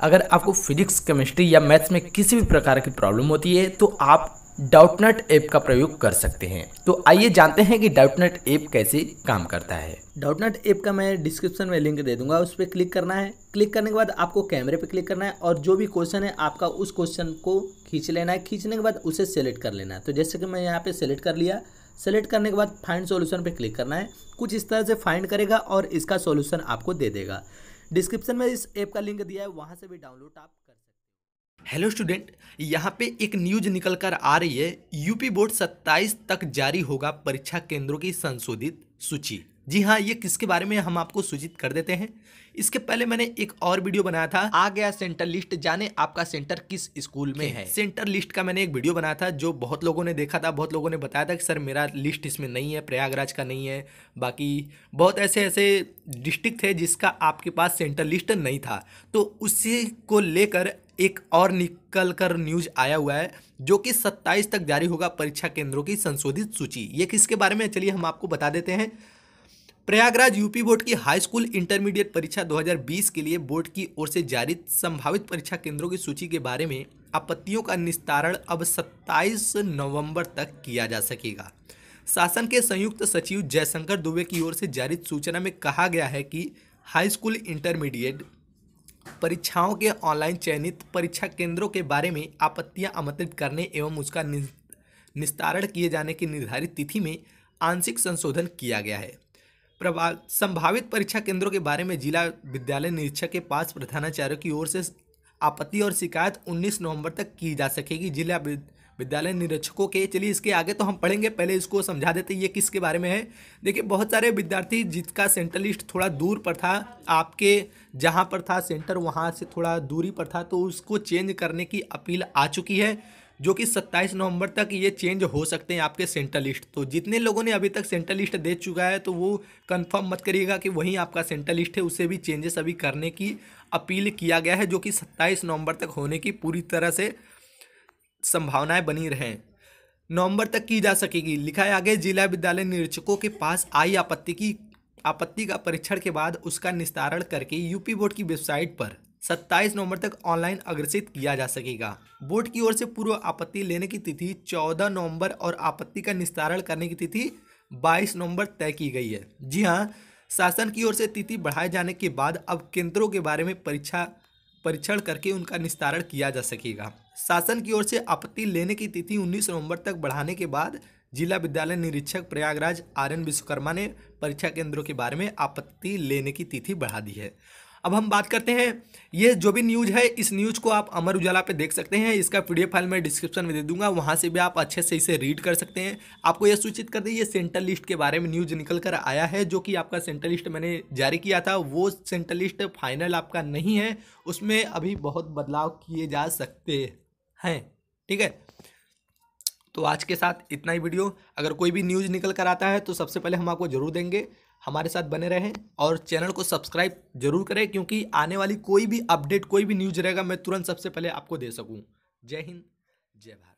अगर आपको physics, chemistry या मैथ्स में किसी भी प्रकार की प्रॉब्लम होती है तो आप डाउटनट ऐप का प्रयोग कर सकते हैं। तो आइए जानते हैं कि डाउटनट ऐप कैसे काम करता है। डाउटनट ऐप का मैं डिस्क्रिप्शन में लिंक दे दूँगा, उस पर क्लिक करना है। क्लिक करने के बाद आपको कैमरे पे क्लिक करना है और जो भी क्वेश्चन है, आपका उस क्वेश्चन को खींच लेना है। खींचने के बाद उसे सेलेक्ट कर लेना है। तो जैसे कि मैं यहाँ पे सेलेक्ट कर लिया, सेलेक्ट करने के बाद फाइंड सॉल्यूशन पे क्लिक करना है। कुछ इस तरह से फाइंड करेगा और इसका सॉल्यूशन आपको दे देगा। डिस्क्रिप्शन में इस ऐप का लिंक दिया है, वहाँ से भी डाउनलोड आप कर सकते हैं। हेलो स्टूडेंट, यहाँ पे एक न्यूज़ निकल कर आ रही है। यूपी बोर्ड 27 तक जारी होगा परीक्षा केंद्रों की संशोधित सूची। जी हाँ ये किसके बारे में हम आपको सूचित कर देते हैं? इसके पहले मैंने एक और वीडियो बनाया था। आ गया सेंटर लिस्ट जाने आपका सेंटर किस स्कूल में है। सेंटर लिस्ट का मैंने एक वीडियो बनाया था जो बहुत लोगों ने देखा था बहुत लोगों ने बताया था कि सर मेरा लिस्ट इसमें नहीं है प्रयागराज का नहीं है बाकी बहुत ऐसे ऐसे डिस्ट्रिक्ट थे जिसका आपके पास सेंटर लिस्ट नहीं था। तो उसी को लेकर एक और निकल कर न्यूज़ आया हुआ है जो कि 27 तक जारी होगा परीक्षा केंद्रों की संशोधित सूची। ये किसके बारे में चलिए हम आपको बता देते हैं। प्रयागराज यूपी बोर्ड की हाई स्कूल इंटरमीडिएट परीक्षा 2020 के लिए बोर्ड की ओर से जारी संभावित परीक्षा केंद्रों की सूची के बारे में आपत्तियों का निस्तारण अब 27 नवंबर तक किया जा सकेगा। शासन के संयुक्त सचिव जयशंकर दुबे की ओर से जारी सूचना में कहा गया है कि हाई स्कूल इंटरमीडिएट परीक्षाओं के ऑनलाइन चयनित परीक्षा केंद्रों के बारे में आपत्तियाँ आमंत्रित करने एवं उसका निस्तारण किए जाने की निर्धारित तिथि में आंशिक संशोधन किया गया है। संभावित परीक्षा केंद्रों के बारे में जिला विद्यालय निरीक्षक के पास प्रधानाचार्य की ओर से आपत्ति और शिकायत 19 नवंबर तक की जा सकेगी। जिला विद्यालय निरीक्षकों के, चलिए इसके आगे तो हम पढ़ेंगे, पहले इसको समझा देते ये किसके बारे में है। देखिए, बहुत सारे विद्यार्थी जिसका सेंटर लिस्ट थोड़ा दूर पर था, आपके जहाँ पर था सेंटर वहाँ से थोड़ा दूरी पर था तो उसको चेंज करने की अपील आ चुकी है। जो कि 27 नवंबर तक ये चेंज हो सकते हैं आपके सेंटर लिस्ट तो जितने लोगों ने अभी तक सेंटर लिस्ट दे चुका है तो वो कंफर्म मत करिएगा कि वहीं आपका सेंटर लिस्ट है, उसे भी चेंजेस अभी करने की अपील किया गया है, जो कि 27 नवंबर तक होने की पूरी तरह से संभावनाएँ बनी रहें। नवंबर तक की जा सकेगी। लिखा है आगे, जिला विद्यालय निरीक्षकों के पास आई आपत्ति की, आपत्ति का परीक्षण के बाद उसका निस्तारण करके यूपी बोर्ड की वेबसाइट पर। 27 नवंबर तक ऑनलाइन अग्रसित किया जा सकेगा। बोर्ड की ओर से पूर्व आपत्ति लेने की तिथि 14 नवंबर और आपत्ति का निस्तारण करने की तिथि 22 नवंबर तय की गई है। जी हाँ शासन की ओर से तिथि बढ़ाए जाने के बाद अब केंद्रों के बारे में परीक्षा, परीक्षण करके उनका निस्तारण किया जा सकेगा। शासन की ओर से आपत्ति लेने की तिथि 19 नवंबर तक बढ़ाने के बाद जिला विद्यालय निरीक्षक प्रयागराज आर एन विश्वकर्मा ने परीक्षा केंद्रों के बारे में आपत्ति लेने की तिथि बढ़ा दी है। अब हम बात करते हैं, ये जो भी न्यूज़ है, इस न्यूज़ को आप अमर उजाला पे देख सकते हैं, इसका पीडीएफ फ़ाइल मैं डिस्क्रिप्शन में दे दूँगा, वहाँ से भी आप अच्छे से इसे रीड कर सकते हैं। आपको यह सूचित कर दें, ये सेंट्रल लिस्ट के बारे में न्यूज़ निकल कर आया है, जो कि आपका सेंट्रल लिस्ट मैंने जारी किया था, वो सेंट्रल लिस्ट फाइनल आपका नहीं है, उसमें अभी बहुत बदलाव किए जा सकते हैं, ठीक है? तो आज के साथ इतना ही वीडियो। अगर कोई भी न्यूज़ निकल कर आता है तो सबसे पहले हम आपको ज़रूर देंगे। हमारे साथ बने रहें और चैनल को सब्सक्राइब ज़रूर करें, क्योंकि आने वाली कोई भी अपडेट, कोई भी न्यूज़ रहेगा, मैं तुरंत सबसे पहले आपको दे सकूँ। जय हिंद, जय भारत।